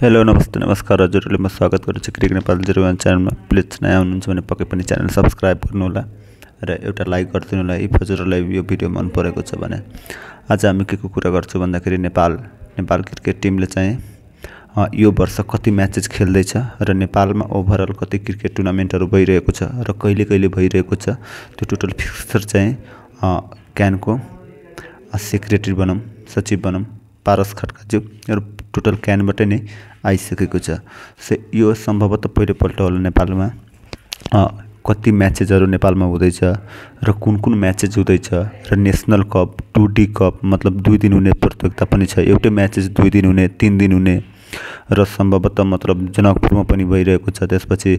Hello नमस्ते नमस्कार हजुरहरूले म स्वागत गर्छु क्रिक नेपाल जिरो वान च्यानलमा प्लिज नयाँ हुनुहुन्छ भने पक्कै पनि च्यानल सब्सक्राइब गर्नुहोला र एउटा लाइक गरिदिनु होला इफ हजुरहरूलाई यो भिडियो मन परेको छ भने आज हामी के को कुरा गर्छौँ भन्दाखेरि नेपाल नेपाल क्रिकेट टिमले चाहिँ यो वर्ष कति म्याचेस खेल्दैछ र नेपालमा ओभरअल कति क्रिकेट टुर्नामेन्टहरू भइरहेको छ र कहिले कहिले भइरहेको छ त्यो टोटल फिक्सर चाहिँ क्यानको सेक्रेटरी भनौँ सचिव भनौँ पारस खड्काज्यू र टोटल क्यानबाट नै आइसकेको छ। सो यो सम्भवतः पहिलोपल्ट होला नेपालमा। कति म्याचेसहरू नेपालमा हुँदैछ र कुन कुन म्याचेस हुँदैछ र national cup two D cup मतलब दुई दिन हुने प्रतियोगिता पनि छ। एउटै म्याचेस दुई दिन हुने तिन दिन हुने र सम्भवतः मतलब जनकपुरमा पनि भइरहेको छ। त्यसपछि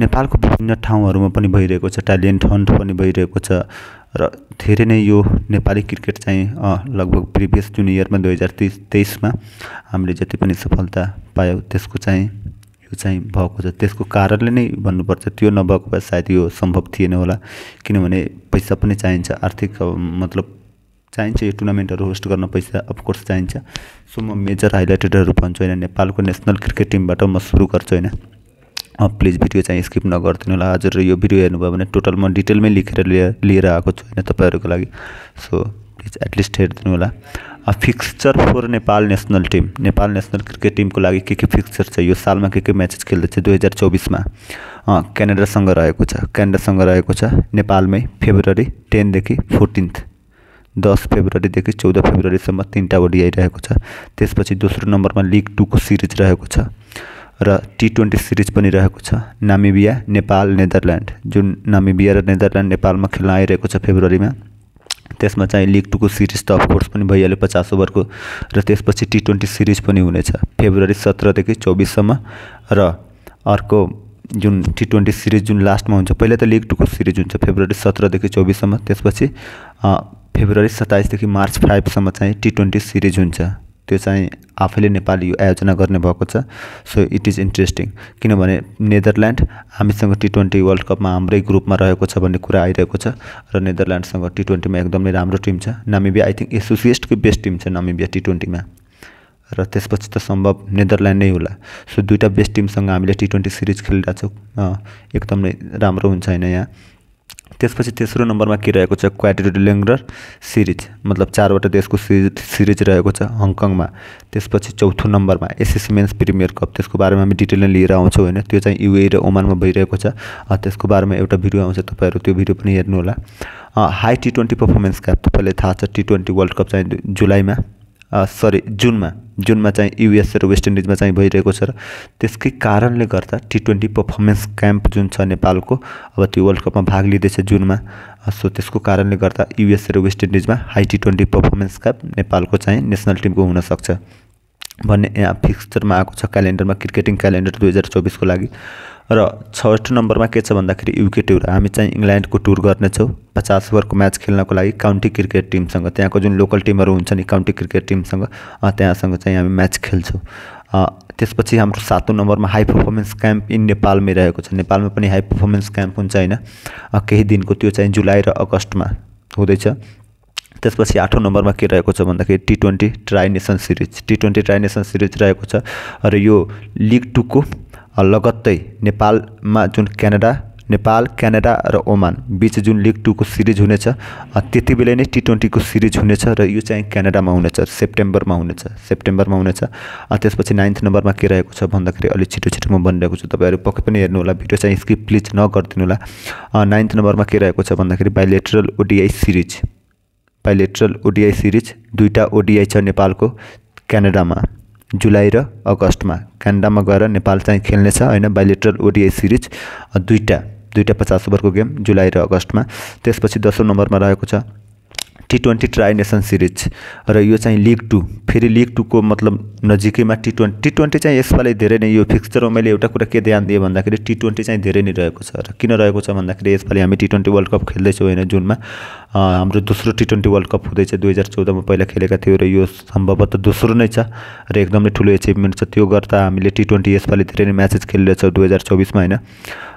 नेपालको विभिन्न ठाउँहरूमा पनि भइरहेको छ। ट्यालेन्ट हन्ट पनि भइरहेको छ। र धेरै नै यो नेपाली क्रिकेट चाहिँ लगभग प्रिभियस जुन इयरमा दुई हजार तिस तेइसमा हामीले जति पनि सफलता पायौँ त्यसको चाहिँ यो चाहिँ भएको छ। त्यसको कारणले नै भन्नुपर्छ त्यो नभएको भए सायद यो सम्भव थिएन होला। किनभने पैसा पनि चाहिन्छ आर्थिक मतलब चाहिन्छ यो टुर्नामेन्टहरू होस्ट गर्न पैसा अफकोर्स चाहिन्छ। सो म मेजर हाइलाइटेडहरू भन्छु होइन नेपालको नेसनल क्रिकेट टिमबाट म सुरु गर्छु होइन। प्लिज भिडियो चाहिँ स्किप नगरिदिनु होला। हजुर यो भिडियो हेर्नुभयो भने टोटल म डिटेलमै लेखेर लिएर आएको छु होइन तपाईँहरूको लागि। सो प्लिज एटलिस्ट हेरिदिनु होला। Fixture for Nepal national team Nepal national cricket टिमको लागि के के फिक्सचर छ? यो सालमा के के म्याचेस खेल्दैछ? दुई हजार चौबिसमा। क्यानाडासँग रहेको छ। क्यानाडासँग रहेको छ नेपालमै फेब्रुअरी टेनदेखि फोर्टिन्थ। दस फेब्रुअरीदेखि चौध फेब्रुअरीसम्म तिनवटा ओडिआई रहेको छ। त्यसपछि दोस्रो नम्बरमा लिग टूको सिरिज रहेको छ। र टी ट्वेन्टी सिरिज पनि रहेको छ। Namibia Nepal Netherland. जुन नामिबिया र नेदरल्यान्ड नेपालमा खेल्न आइरहेको छ फेब्रुअरीमा त्यसमा चाहिँ लिग टूको सिरिज त अफकोर्स पनि भइहाल्यो पचास ओभरको र त्यसपछि टी ट्वेन्टी सिरिज पनि हुनेछ। फेब्रुअरी सत्रदेखि चौबिससम्म र अर्को जुन टी ट्वेन्टी सिरिज जुन लास्टमा हुन्छ पहिला त लिग टूको सिरिज हुन्छ फेब्रुअरी सत्रदेखि चौबिससम्म। त्यसपछि फेब्रुअरी सत्ताइसदेखि मार्च फाइभसम्म चाहिँ टी ट्वेन्टी सिरिज हुन्छ। त्यो चाहिँ आफैले नेपाली यो आयोजना गर्ने भएको छ। सो इट इज इन्ट्रेस्टिङ किनभने नेदरल्यान्ड हामीसँग टी ट्वेन्टी वर्ल्ड कपमा हाम्रै ग्रुपमा रहेको छ भन्ने कुरा आइरहेको छ र नेदरल्यान्डसँग टी ट्वेन्टीमा एकदमै राम्रो टिम छ। नामिबिया आई थिङ्क एसोसिएस्टकै बेस्ट टिम छ नामिबिया टी ट्वेन्टीमा र त्यसपछि त सम्भव नेदरल्यान्ड नै होला। सो दुइटा बेस्ट टिमसँग हामीले टी ट्वेन्टी सिरिज खेलिरहेको छौँ एकदमै राम्रो हुन्छ होइन यहाँ। त्यसपछि तेस्रो नम्बरमा के रहेको छ? क्वाड्रिलेङ्गर सिरिज मतलब चारवटा देशको सिरिज सिरिज रहेको छ हङकङमा। त्यसपछि चौथो नम्बरमा एसएससी मेन्स प्रिमियर कप त्यसको बारेमा हामी डिटेलमा लिएर आउँछौँ होइन? त्यो चाहिँ युए र ओमानमा भइरहेको छ। त्यसको बारेमा एउटा भिडियो आउँछ तपाईँहरू त्यो भिडियो पनि हेर्नु होला high T twenty performance camp तपाईँलाई थाहा छ टी ट्वेन्टी वर्ल्ड कप चाहिँ जुलाईमा। सरी जुनमा जुनमा चाहिँ युएस र वेस्ट इन्डिजमा चाहिँ भइरहेको छ र त्यसकै कारणले गर्दा टी ट्वेन्टी पर्फर्मेन्स क्याम्प जुन छ नेपालको अब त्यो वर्ल्ड कपमा भाग लिँदैछ जुनमा। सो त्यसको कारणले गर्दा युएस र West इन्डिजमा high T twenty performance camp नेपालको चाहिँ नेसनल टिमको हुनसक्छ भन्ने यहाँ फिक्सचरमा आएको छ क्यालेन्डरमा क्रिकेटिङ क्यालेन्डर दुई हजार चौबिसको लागि। र छवटो नम्बरमा के छ भन्दाखेरि युके टुर हामी चाहिँ इङ्ल्यान्डको टुर गर्नेछौँ। पचास ओभरको म्याच खेल्नको लागि काउन्टी क्रिकेट टिमसँग त्यहाँको जुन लोकल टिमहरू हुन्छ नि काउन्टी क्रिकेट टिमसँग त्यहाँसँग चाहिँ हामी म्याच खेल्छौँ। त्यसपछि हाम्रो सातौँ नम्बरमा हाई पर्फर्मेन्स क्याम्प इन नेपालमै रहेको छ। नेपालमा पनि हाई पर्फर्मेन्स क्याम्प हुन्छ होइन। केही दिनको त्यो चाहिँ जुलाई र अगस्तमा हुँदैछ। त्यसपछि आठौँ नम्बरमा के रहेको छ भन्दाखेरि T twenty tri nation series T twenty tri nation series रहेको छ। र यो लिग टूको लगत्तै नेपालमा जुन क्यानाडा नेपाल क्यानाडा र ओमान बिच जुन लिग टूको सिरिज हुनेछ त्यति बेला नै टी ट्वेन्टीको सिरिज हुनेछ र यो चाहिँ क्यानाडामा हुनेछ सेप्टेम्बरमा हुनेछ सेप्टेम्बरमा हुनेछ। त्यसपछि नाइन्थ नम्बरमा के रहेको छ भन्दाखेरि अलिक छिटो छिटो म भनिरहेको छु। तपाईँहरू पक्कै पनि हेर्नु होला भिडियो चाहिँ स्किप प्लिज नगरिदिनु होला नाइन्थ नम्बरमा के रहेको छ भन्दाखेरि bilateral ODI series. Bilateral ODI series दुईवटा ओडिआई छ नेपालको क्यानाडामा। जुलाई र अगस्तमा क्यानाडामा गएर नेपाल चाहिँ खेल्नेछ होइन? बाइलेटरल ओडिआई सिरिज दुईवटा दुईवटा पचास ओभरको गेम जुलाई र अगस्तमा। त्यसपछि दसौँ नम्बरमा रहेको छ। T twenty tri nation series र यो चाहिँ लिग टू फेरि लिग टूको मतलब नजिकैमा टी ट्वेन्टी टी ट्वेन्टी चाहिँ यसपालि धेरै नै यो फिक्सचरमा मैले एउटा कुरा के ध्यान दिएँ भन्दाखेरि टी ट्वेन्टी चाहिँ धेरै नै रहेको छ। र किन रहेको छ भन्दाखेरि यसपालि हामी टी ट्वेन्टी वर्ल्ड कप खेल्दैछौँ होइन जुनमा। हाम्रो दोस्रो टी ट्वेन्टी वर्ल्ड कप हुँदैछ दुई हजार चौधमा पहिला खेलेका थियौँ र यो सम्भवतः दोस्रो नै छ र एकदमै ठुलो एचिभमेन्ट छ। त्यो गर्दा हामीले टी ट्वेन्टी यसपालि धेरै नै म्याचेस खेलिरहेछौँ दुई हजार चौबिसमा होइन।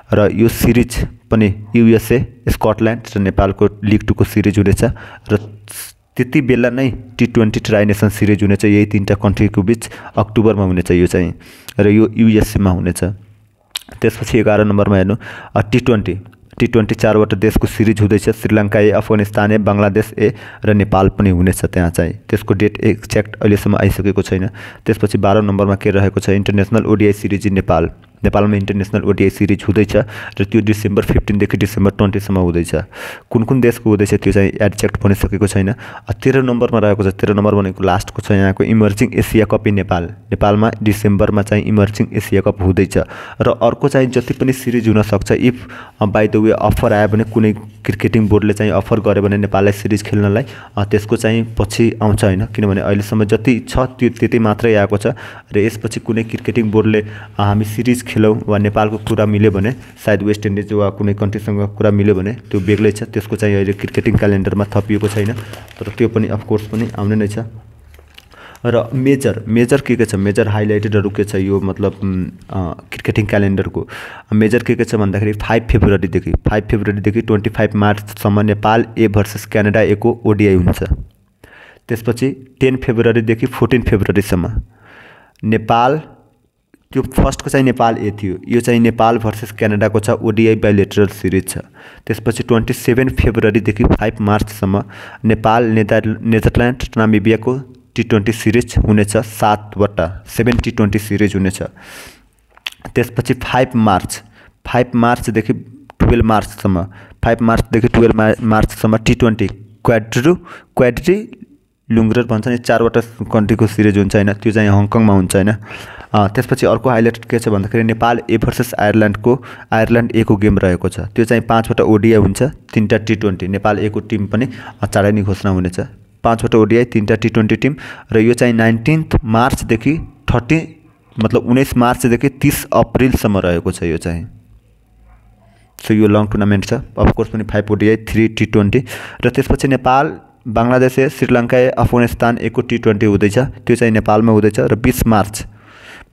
र यो सिरिज पनि युएसए स्कटल्यान्ड र नेपालको लिग टूको सिरिज हुनेछ र त्यति बेला नै T twenty tri nation series हुनेछ। यही तिनवटा कन्ट्रीको बिच अक्टोबरमा हुनेछ यो चाहिँ र यो युएसएमा हुनेछ। त्यसपछि एघार नम्बरमा हेर्नु। T twenty. टी ट्वेन्टी चारवटा देशको सिरिज हुँदैछ। श्रीलङ्का ए अफगानिस्तान ए बङ्गलादेश ए र नेपाल पनि हुनेछ त्यहाँ चाहिँ। त्यसको डेट एक्ज्याक्ट अहिलेसम्म आइसकेको छैन। त्यसपछि बाह्र नम्बरमा के रहेको छ? International ODI series Nepal. नेपालमा इन्टरनेसनल ओडिआई सिरिज हुँदैछ र त्यो डिसेम्बर फिफ्टिनदेखि डिसेम्बर ट्वेन्टीसम्म हुँदैछ कुन कुन देशको हुँदैछ त्यो चाहिँ एडजेक्ट भनिसकेको छैन। तेह्र नम्बरमा रहेको छ। तेह्र नम्बर भनेको लास्टको छ यहाँको emerging Asia cup in Nepal नेपालमा डिसेम्बरमा चाहिँ इमर्जिङ एसिया कप हुँदैछ र अर्को चाहिँ जति पनि सिरिज हुनसक्छ if by the way offer आयो भने कुनै क्रिकेटिङ बोर्डले चाहिँ अफर गर्यो भने नेपाललाई सिरिज खेल्नलाई त्यसको चाहिँ पछि आउँछ होइन। किनभने अहिलेसम्म जति छ त्यो त्यति मात्रै आएको छ। र यसपछि कुनै क्रिकेटिङ बोर्डले हामी सिरिज खेलौँ वा नेपालको कुरा मिल्यो भने सायद वेस्ट इन्डिज वा कुनै कन्ट्रीसँग कुरा मिल्यो भने त्यो बेग्लै छ। त्यसको चाहिँ अहिले क्रिकेटिङ क्यालेन्डरमा थपिएको छैन। तर त्यो पनि अफकोर्स पनि आउने नै छ। र मेजर मेजर के के छ? मेजर हाइलाइटेडहरू के छ? यो मतलब क्रिकेटिङ क्यालेन्डरको। मेजर के के छ भन्दाखेरि फाइभ फेब्रुअरीदेखि फाइभ फेब्रुअरीदेखि ट्वेन्टी फाइभ मार्चसम्म नेपाल ए भर्सेस क्यानाडा एको ओडिआई हुन्छ। त्यसपछि टेन फेब्रुअरीदेखि फोर्टिन फेब्रुअरीसम्म नेपाल त्यो फर्स्टको चाहिँ नेपाल ए थियो। यो चाहिँ नेपाल भर्सेस क्यानाडाको छ ओडिआई बायोलेटरल सिरिज छ। त्यसपछि ट्वेन्टी सेभेन फेब्रुअरीदेखि फाइभ मार्चसम्म नेपाल नेदर नेदरल्यान्ड नामिबियाको टी ट्वेन्टी सिरिज हुनेछ सातवटा सेभेन टी ट्वेन्टी सिरिज हुनेछ। त्यसपछि फाइभ मार्च फाइभ मार्चदेखि टुवेल्भ मार्चसम्म फाइभ मार्चदेखि टुवेल्भ मार्चसम्म टी ट्वेन्टी क्वाड्रु क्वाड्री लुङ्ग्रेर भन्छ नि चारवटा कन्ट्रीको सिरिज हुन्छ होइन त्यो चाहिँ हङकङमा हुन्छ होइन। त्यसपछि अर्को हाइलाइट के छ भन्दाखेरि नेपाल ए भर्सेस आयरल्यान्डको आयरल्यान्ड एको गेम रहेको छ। त्यो चाहिँ पाँचवटा ओडिआई हुन्छ तिनवटा टी ट्वेन्टी। नेपाल एको टिम पनि चाँडै नै घोषणा हुनेछ। पाँचवटा ओडिआई तिनवटा टी ट्वेन्टी टिम र यो चाहिँ नाइन्टिन्थ मार्चदेखि थर्टी मतलब उन्नाइस मार्चदेखि तिस अप्रिलसम्म रहेको छ यो चाहिँ। सो यो लङ टुर्नामेन्ट छ। अफकोर्स पनि five ODI three T twenty र त्यसपछि नेपाल बङ्गलादेश श्रीलङ्का अफगानिस्तान एको टी ट्वेन्टी हुँदैछ। त्यो चाहिँ नेपालमा हुँदैछ र बिस मार्च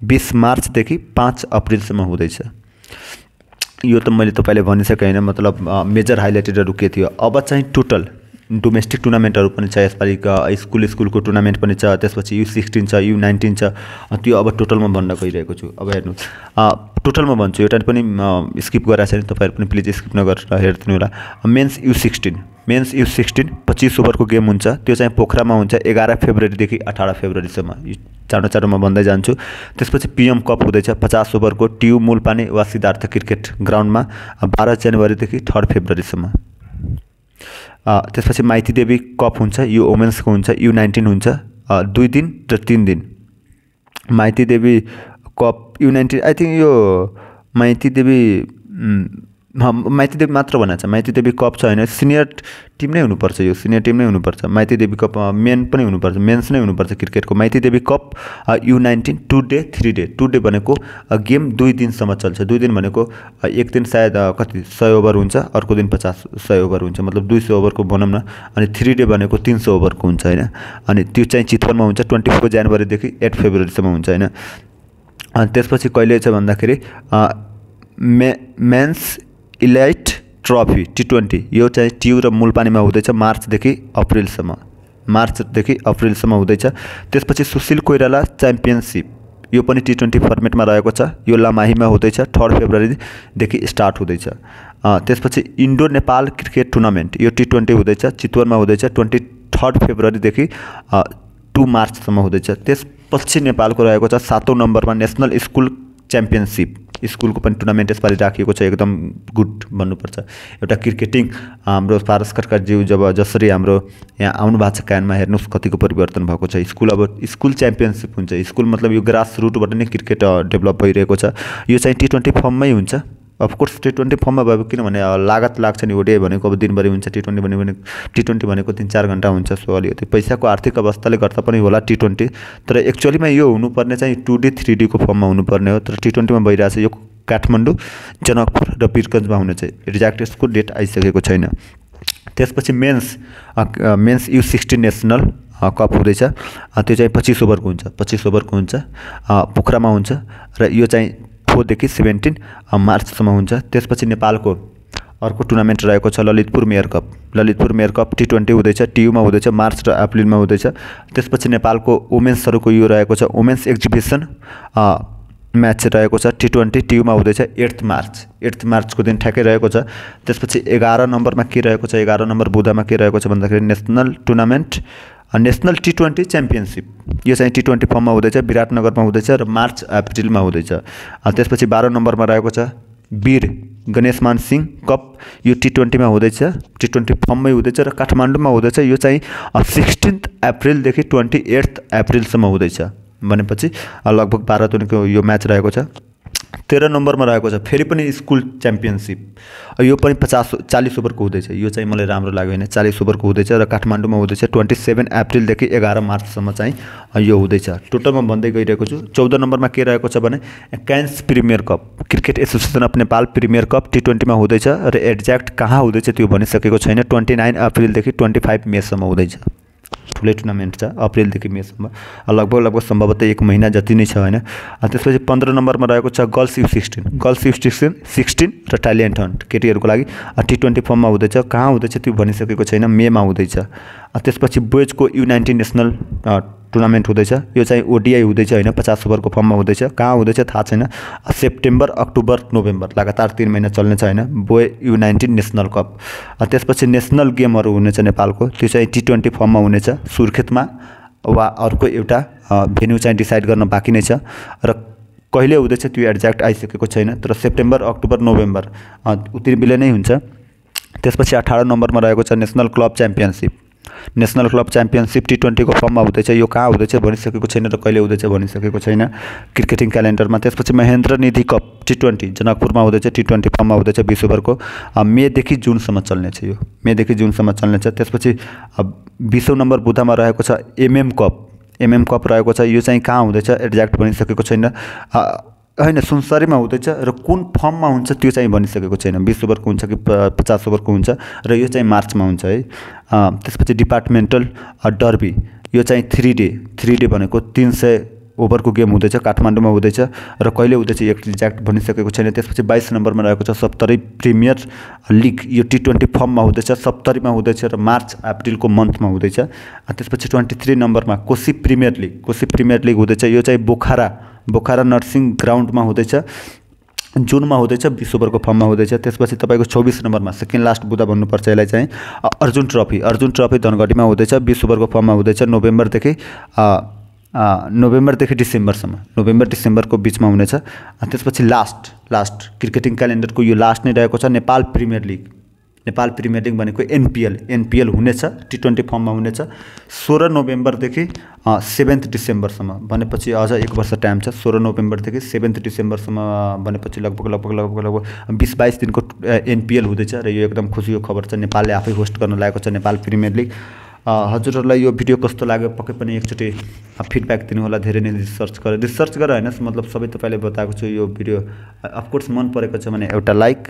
बिस मार्चदेखि पाँच अप्रिलसम्म हुँदैछ। यो त मैले तपाईँले भनिसकेँ होइन मतलब मेजर हाइलाइटेडहरू के थियो। अब चाहिँ टोटल डोमेस्टिक टुर्नामेन्टहरू पनि छ यसपालि स्कुल स्कुलको टुर्नामेन्ट पनि छ त्यसपछि यु सिक्सटिन छ यु नाइन्टिन छ। त्यो अब टोटलमा भन्न गइरहेको छु। अब हेर्नु टोटलमा भन्छु एउटा पनि स्किप गराएको छ भने तपाईँहरू पनि प्लिज स्किप नगरेर हेरिदिनु होला men's U sixteen men's U sixteen पच्चिस ओभरको गेम हुन्छ। त्यो चाहिँ पोखरामा हुन्छ एघार फेब्रुअरीदेखि अठार फेब्रुअरीसम्म। चाँडो चाँडोमा भन्दै जान्छु। त्यसपछि पिएम कप हुँदैछ पचास ओभरको टियु मुलपानी वा सिद्धार्थ क्रिकेट ग्राउन्डमा बाह्र जनवरीदेखि थर्ड फेब्रुअरीसम्म। त्यसपछि माइती देवी कप हुन्छ यो वुमेन्सको हुन्छ यु नाइन्टिन हुन्छ दुई दिन र तिन दिन। Maiti Devi cup U nineteen I think यो माइती देवी माइती देवी मात्र भनेको छ। माइती देवी कप छ होइन। सिनियर टिम नै हुनुपर्छ यो। सिनियर टिम नै हुनुपर्छ। माइती देवी कप मेन पनि हुनुपर्छ। मेन्स नै हुनुपर्छ क्रिकेटको। Maiti Devi cup U nineteen two day three day two day भनेको गेम दुई दिनसम्म चल्छ। दुई दिन भनेको एक दिन सायद कति सय ओभर हुन्छ। अर्को दिन पचास सय ओभर हुन्छ। मतलब दुई सय ओभरको भनौँ न। अनि थ्री डे भनेको तिन सय ओभरको हुन्छ होइन। अनि त्यो चाहिँ चितवनमा हुन्छ। ट्वेन्टी फोर जनवरीदेखि एट फेब्रुअरीसम्म हुन्छ होइन। अनि त्यसपछि कहिले छ भन्दाखेरि मे men's elite trophy T twenty यो चाहिँ ट्यु र मूलपानीमा हुँदैछ मार्चदेखि अप्रिलसम्म। मार्चदेखि अप्रिलसम्म हुँदैछ। त्यसपछि सुशील कोइराला च्याम्पियनसिप। यो पनि टी ट्वेन्टी फर्मेटमा रहेको छ। यो लामाहीमा हुँदैछ। थर्ड फेब्रुअरीदेखि स्टार्ट हुँदैछ। त्यसपछि इन्डो नेपाल क्रिकेट टुर्नामेन्ट। यो टी ट्वेन्टी हुँदैछ। चितवनमा हुँदैछ। ट्वेन्टी थर्ड फेब्रुअरीदेखि टु मार्चसम्म हुँदैछ। त्यसपछि नेपालको रहेको छ सातौँ नम्बरमा नेसनल स्कुल च्याम्पियनसिप स्कुलको पनि टुर्नामेन्ट यसपालि राखिएको छ एकदम गुड भन्नुपर्छ। एउटा क्रिकेटिङ हाम्रो पारस खड्काज्यू जब जसरी हाम्रो यहाँ आउनु भएको छ कानमा हेर्नुहोस् कतिको परिवर्तन भएको छ। स्कुल अब स्कुल च्याम्पियनसिप हुन्छ। स्कुल मतलब यो ग्रास रुटबाट नै क्रिकेट डेभलप भइरहेको छ। यो चाहिँ टी ट्वेन्टी फर्ममै हुन्छ। अफकोर्स टी ट्वेन्टी फर्ममा भयो किनभने लागत लाग्छ नि ओडिआई भनेको अब दिनभरि हुन्छ टी ट्वेन्टी भने टी ट्वेन्टी भनेको तिन चार घन्टा हुन्छ सो अलिकति पैसाको आर्थिक अवस्थाले गर्दा पनि होला टी ट्वेन्टी तर एक्चुअलीमा यो हुनुपर्ने चाहिँ टु डी थ्री डीको फर्ममा हुनुपर्ने हो। तर टी ट्वेन्टीमा भइरहेको छ यो काठमाडौँ जनकपुर र वीरगन्जमा हुने चाहिँ एक्ज्याक्ट यसको डेट आइसकेको छैन। त्यसपछि men's men's U sixteen national cup हुँदैछ। त्यो चाहिँ पच्चिस ओभरको हुन्छ पच्चिस ओभरको हुन्छ। पोखरामा हुन्छ। र यो चाहिँ फोरदेखि सेभेन्टिन मार्चसम्म हुन्छ। त्यसपछि नेपालको अर्को टुर्नामेन्ट रहेको छ Lalitpur mayor cup. Lalitpur mayor cup T twenty हुँदैछ टियुमा हुँदैछ मार्च र अप्रिलमा हुँदैछ। त्यसपछि नेपालको वुमेन्सहरूको यो रहेको छ वुमेन्स एक्जिबिसन म्याच रहेको छ टी ट्वेन्टी टियुमा हुँदैछ एट्थ मार्च। एट्थ मार्चको दिन ठ्याक्कै रहेको छ। त्यसपछि एघार नम्बरमा के रहेको छ? एघार नम्बर बुधमा के रहेको छ भन्दाखेरि national tournament national T twenty championship यो चाहिँ टी ट्वेन्टी फर्ममा हुँदैछ विराटनगरमा हुँदैछ र मार्च अप्रिलमा हुँदैछ। त्यसपछि बाह्र नम्बरमा रहेको छ वीर गणेशमान सिंह कप। यो टी ट्वेन्टीमा हुँदैछ टी ट्वेन्टी फर्ममै हुँदैछ र काठमाडौँमा हुँदैछ। यो चाहिँ सिक्सटिन्थ अप्रिलदेखि ट्वेन्टी एट्थ अप्रिलसम्म हुँदैछ। भनेपछि लगभग बाह्र दिनको यो म्याच रहेको छ। तेह्र नम्बरमा रहेको छ फेरि पनि स्कुल च्याम्पियनसिप। यो पनि पचास चालिस ओभरको हुँदैछ। यो चाहिँ मलाई राम्रो लाग्यो होइन चालिस ओभरको हुँदैछ र काठमाडौँमा हुँदैछ। ट्वेन्टी सेभेन अप्रिलदेखि एघार मार्चसम्म चाहिँ यो हुँदैछ। टोटलमा भन्दै गइरहेको छु चौध नम्बरमा के रहेको छ भने CAN's premier cup cricket association of Nepal premier cup T ट्वेन्टीमा हुँदैछ र एक्ज्याक्ट कहाँ हुँदैछ त्यो भनिसकेको छैन। ट्वेन्टी नाइन अप्रिलदेखि ट्वेन्टी फाइभ मेसम्म हुँदैछ। ठुलै टुर्नामेन्ट छ अप्रिलदेखि मेसम्म लगभग लगभग सम्भवतः एक महिना जति नै छ होइन। त्यसपछि पन्ध्र नम्बरमा रहेको छ girls U sixteen girls U sixteen sixteen र ट्यालेन्ट हन्ट केटीहरूको लागि। टी ट्वेन्टी फर्ममा हुँदैछ कहाँ हुँदैछ त्यो भनिसकेको छैन मेमा हुँदैछ। त्यसपछि बोइजको यु नाइन्टिन नेसनल टुर्नामेन्ट हुँदैछ। यो चाहिँ ओडिआई हुँदैछ होइन पचास ओभरको फर्ममा हुँदैछ। कहाँ हुँदैछ थाहा छैन। सेप्टेम्बर अक्टोबर नोभेम्बर लगातार तिन महिना चल्नेछ होइन boy U nineteen national cup. त्यसपछि नेसनल गेमहरू हुनेछ नेपालको। त्यो चाहिँ टी ट्वेन्टी फर्ममा हुनेछ सुर्खेतमा वा अर्को एउटा भेन्यू चाहिँ डिसाइड गर्न बाँकी नै छ। र कहिले हुँदैछ त्यो एक्ज्याक्ट आइसकेको छैन तर सेप्टेम्बर अक्टोबर नोभेम्बर उति बेला नै हुन्छ। त्यसपछि अठार नम्बरमा रहेको छ national club championship. National club championship T ट्वेन्टीको फर्ममा हुँदैछ यो कहाँ हुँदैछ भनिसकेको छैन र कहिले हुँदैछ भनिसकेको छैन। क्रिकेटिङ क्यालेन्डरमा त्यसपछि Mahendra Nidhi cup T twenty जनकपुरमा हुँदैछ टी ट्वेन्टी फर्ममा हुँदैछ बिस ओभरको मेदेखि जुनसम्म चल्नेछ यो? मेदेखि जुनसम्म चल्नेछ त्यसपछि बिसौँ नम्बर बुधमा रहेको छ एमएम कप। एमएम कप रहेको छ। यो चाहिँ कहाँ हुँदैछ एक्ज्याक्ट भनिसकेको छैन। होइन सुनसरीमा हुँदैछ र कुन फर्ममा हुन्छ त्यो चाहिँ भनिसकेको छैन। बिस ओभरको हुन्छ कि पचास ओभरको हुन्छ र यो चाहिँ मार्चमा हुन्छ है। त्यसपछि डिपार्टमेन्टल डर्बी यो चाहिँ थ्री डे थ्री डे भनेको तिन सय ओभरको गेम हुँदैछ काठमाडौँमा हुँदैछ र कहिले हुँदैछ एक्ज्याक्ट भनिसकेको छैन। त्यसपछि बाइस नम्बरमा रहेको छ सप्तरी प्रिमियर लिग यो टी ट्वेन्टी फर्ममा हुँदैछ सप्तरीमा हुँदैछ र मार्च अप्रिलको मन्थमा हुँदैछ। त्यसपछि ट्वेन्टी थ्री नम्बरमा Koshi premier league Koshi premier league हुँदैछ। यो चाहिँ बोखरा बोखरा नर्सिङ ग्राउन्डमा हुँदैछ जुनमा हुँदैछ बिस ओभरको फर्ममा हुँदैछ। त्यसपछि तपाईँको चौबिस नम्बरमा सेकेन्ड लास्ट बुधा भन्नुपर्छ यसलाई चाहिँ अर्जुन ट्रफी। अर्जुन ट्रफी धनगढीमा हुँदैछ बिस ओभरको फर्ममा हुँदैछ। नोभेम्बरदेखि नोभेम्बरदेखि डिसेम्बरसम्म नोभेम्बर डिसेम्बरको बिचमा हुनेछ। त्यसपछि लास्ट लास्ट क्रिकेटिङ क्यालेन्डरको यो लास्ट नै रहेको छ Nepal premier league. Nepal premier league भनेको एनपिएल एनपिएल हुनेछ टी ट्वेन्टी फर्ममा हुनेछ। सोह्र नोभेम्बरदेखि सेभेन्थ डिसेम्बरसम्म भनेपछि अझ एक वर्ष टाइम छ। सोह्र नोभेम्बरदेखि सेभेन्थ डिसेम्बरसम्म भनेपछि लगभग लगभग लगभग लगभग बिस बाइस दिनको एनपिएल हुँदैछ र यो एकदम खुसीको खबर छ। नेपालले आफै होस्ट गर्न लागेको छ नेपाल प्रिमियर लिग। हजुरहरूलाई यो भिडियो कस्तो लाग्यो? पक्कै पनि एकचोटि फिडब्याक दिनु होला धेरै नै रिसर्च गरेर रिसर्च गरेर होइन। मतलब सबै तपाईँले बताएको छु यो भिडियो अफकोर्स मन परेको छ भने एउटा लाइक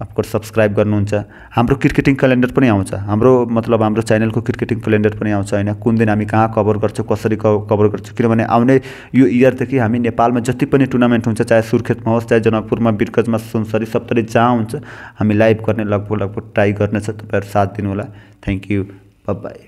अफकोर्स सब्सक्राइब गर्नुहुन्छ। हाम्रो क्रिकेटिङ क्यालेन्डर पनि आउँछ। हाम्रो मतलब हाम्रो च्यानलको क्रिकेटिङ क्यालेन्डर पनि आउँछ होइन। कुन दिन हामी कहाँ कभर गर्छौँ कसरी कभर गर्छौँ? किनभने आउने यो इयरदेखि हामी नेपालमा जति पनि टुर्नामेन्ट हुन्छ चाहे सुर्खेतमा होस् चाहे जनकपुरमा बिर्कजमा सुनसरी सप्तरी जहाँ हुन्छ हामी लाइभ गर्ने लगभग लगभग ट्राई गर्नेछ। तपाईँहरू साथ दिनुहोला। Thank you by